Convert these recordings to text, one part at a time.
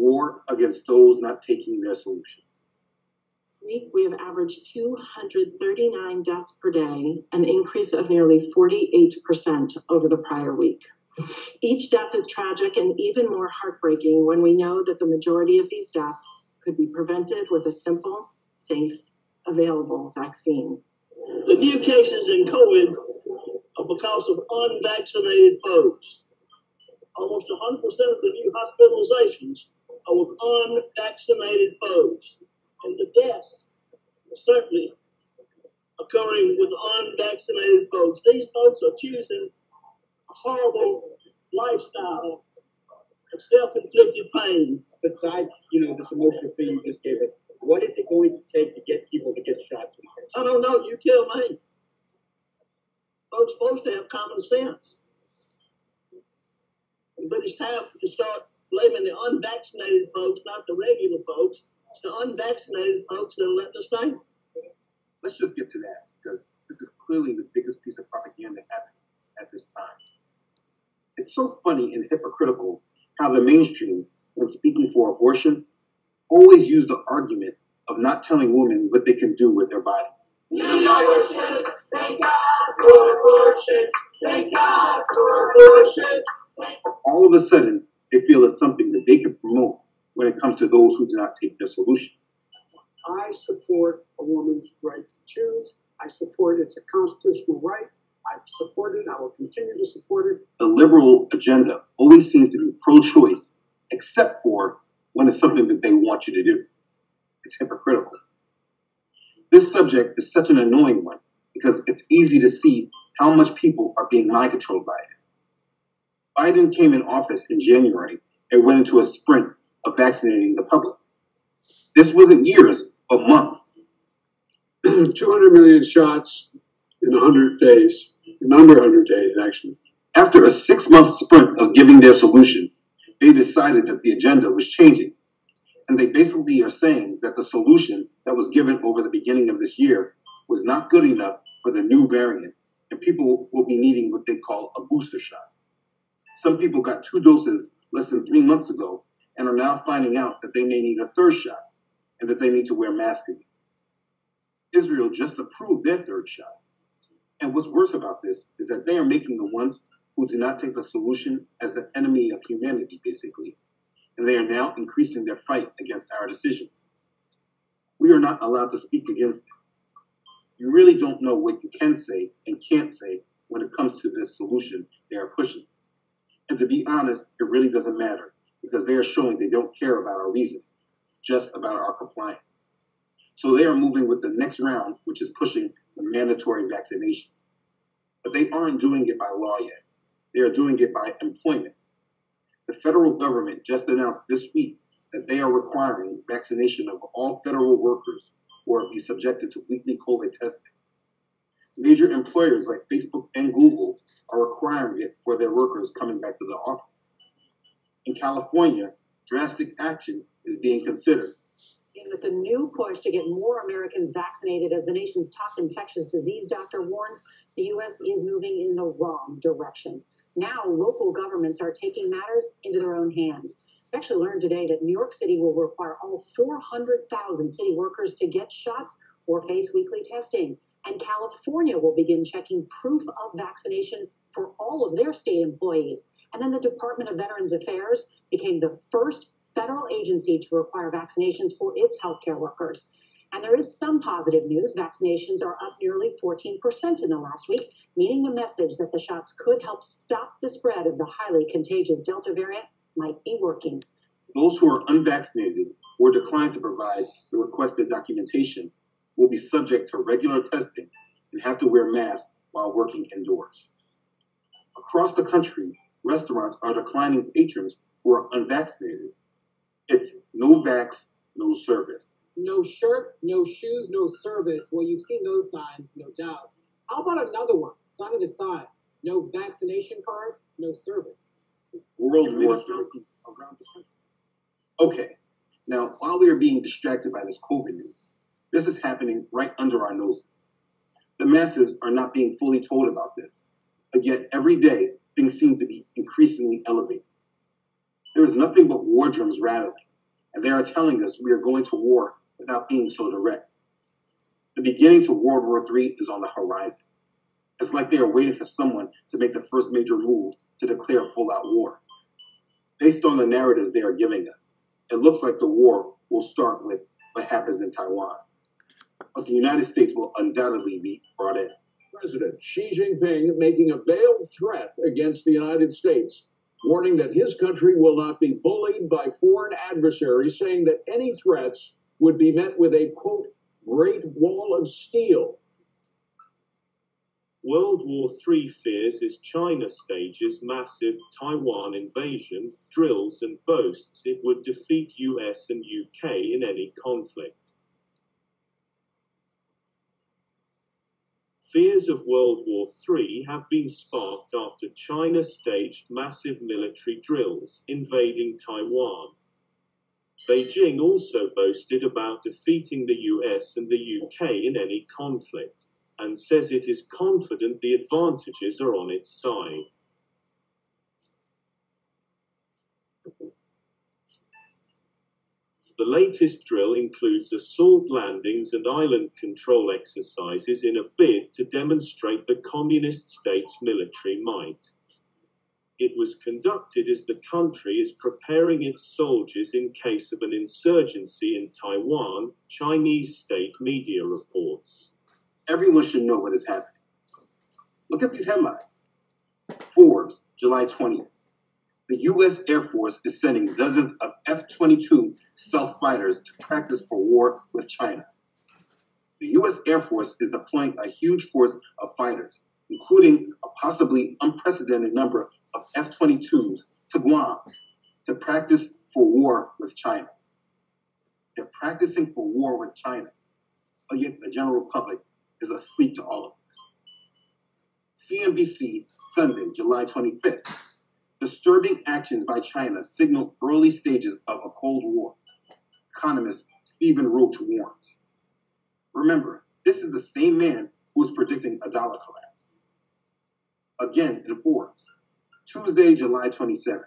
war against those not taking their solution. week, we have averaged 239 deaths per day, an increase of nearly 48% over the prior week. Each death is tragic and even more heartbreaking when we know that the majority of these deaths could be prevented with a simple, safe, available vaccine. The new cases in COVID are because of unvaccinated folks. Almost 100% of the new hospitalizations are with unvaccinated folks. And the deaths are certainly occurring with unvaccinated folks. These folks are choosing a horrible lifestyle of self inflicted pain. besides, you know, this emotional fee you just gave us, what is it going to take to get people to get shots? I don't know, you tell me. Folks supposed to have common sense. But it's time to start blaming the unvaccinated folks, not the regular folks. It's the unvaccinated folks that are letting us down. Let's just get to that because this is clearly the biggest piece of propaganda happening at this time. It's so funny and hypocritical how the mainstream, when speaking for abortion, always use the argument of not telling women what they can do with their bodies. Thank God for abortion. Thank God for abortion. All of a sudden, they feel it's something that they can promote when it comes to those who do not take their solution. I support a woman's right to choose. I support it's a constitutional right. I support it. I will continue to support it. The liberal agenda always seems to be pro choice, except for when it's something that they want you to do. It's hypocritical. This subject is such an annoying one because it's easy to see how much people are being mind controlled by it. Biden came in office in January and went into a sprint of vaccinating the public. This wasn't years, but months. 200 million shots in 100 days, in under 100 days, actually. After a six month sprint of giving their solution, they decided that the agenda was changing. And they basically are saying that the solution that was given over the beginning of this year was not good enough for the new variant, and people will be needing what they call a booster shot. Some people got two doses less than three months ago and are now finding out that they may need a third shot and that they need to wear masks again. Israel just approved their third shot. And what's worse about this is that they are making the ones who do not take the solution as the enemy of humanity, basically. And they are now increasing their fight against our decisions. We are not allowed to speak against them. You really don't know what you can say and can't say when it comes to this solution they are pushing. And to be honest, it really doesn't matter because they are showing they don't care about our reason, just about our compliance. So they are moving with the next round, which is pushing the mandatory vaccinations. But they aren't doing it by law yet. They are doing it by employment. The federal government just announced this week that they are requiring vaccination of all federal workers who are be subjected to weekly COVID testing. Major employers like Facebook and Google are requiring it for their workers coming back to the office. In California, drastic action is being considered. And with the new push to get more Americans vaccinated as the nation's top infectious disease doctor warns, the U.S. is moving in the wrong direction. Now, local governments are taking matters into their own hands. We actually learned today that New York City will require all 400,000 city workers to get shots or face weekly testing. And California will begin checking proof of vaccination for all of their state employees. And then the Department of Veterans Affairs became the first federal agency to require vaccinations for its healthcare workers. And there is some positive news. Vaccinations are up nearly 14% in the last week, meaning the message that the shots could help stop the spread of the highly contagious Delta variant might be working. Those who are unvaccinated or decline to provide the requested documentation will be subject to regular testing and have to wear masks while working indoors. Across the country, restaurants are declining patrons who are unvaccinated. It's no vax, no service. no shirt, no shoes, no service. Well, you've seen those signs, no doubt. How about another one? Sign of the times. No vaccination card, no service. World the. Okay, now while we are being distracted by this COVID news, this is happening right under our noses. The masses are not being fully told about this, but yet every day things seem to be increasingly elevated. There is nothing but war drums rattling, and they are telling us we are going to war without being so direct. The beginning to World War III is on the horizon. It's like they are waiting for someone to make the first major move to declare full out war. Based on the narrative they are giving us, it looks like the war will start with what happens in Taiwan. But the United States will undoubtedly be brought in. President Xi Jinping making a veiled threat against the United States, warning that his country will not be bullied by foreign adversaries, saying that any threats would be met with a quote, great wall of steel. World War III fears as China stages massive Taiwan invasion, drills, and boasts it would defeat US and UK in any conflict. Fears of World War III have been sparked after China staged massive military drills, invading Taiwan. Beijing also boasted about defeating the US and the UK in any conflict, and says it is confident the advantages are on its side. The latest drill includes assault landings and island control exercises in a bid to demonstrate the communist state's military might. It was conducted as the country is preparing its soldiers in case of an insurgency in Taiwan, Chinese state media reports. Everyone should know what is happening. Look at these headlines. Forbes, July 20th. The U.S. Air Force is sending dozens of F 22 stealth fighters to practice for war with China. The U.S. Air Force is deploying a huge force of fighters, including a possibly unprecedented number of F 22s to Guam to practice for war with China. They're practicing for war with China, but yet the general public is asleep to all of this. CNBC, Sunday, July 25th. Disturbing actions by China signal early stages of a Cold War. Economist Stephen Roach warns. Remember, this is the same man who was predicting a dollar collapse. Again in Forbes, Tuesday, July 27th.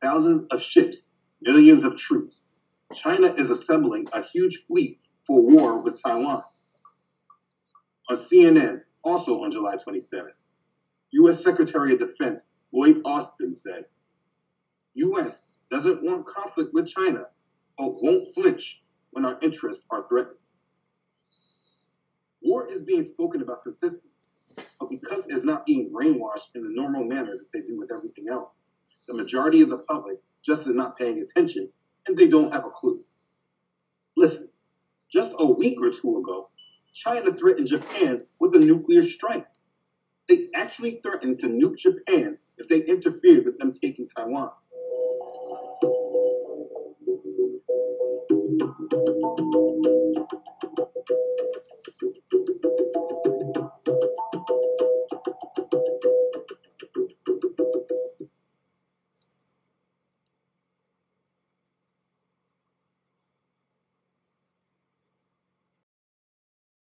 Thousands of ships, millions of troops. China is assembling a huge fleet for war with Taiwan. On CNN, also on July 27th, U.S. Secretary of Defense Lloyd Austin said, U.S. doesn't want conflict with China, but won't flinch when our interests are threatened. War is being spoken about consistently, but because it's not being brainwashed in the normal manner that they do with everything else, the majority of the public just is not paying attention and they don't have a clue. Listen, just a week or two ago, China threatened Japan with a nuclear strike. They actually threatened to nuke Japan if they interfered with them taking Taiwan.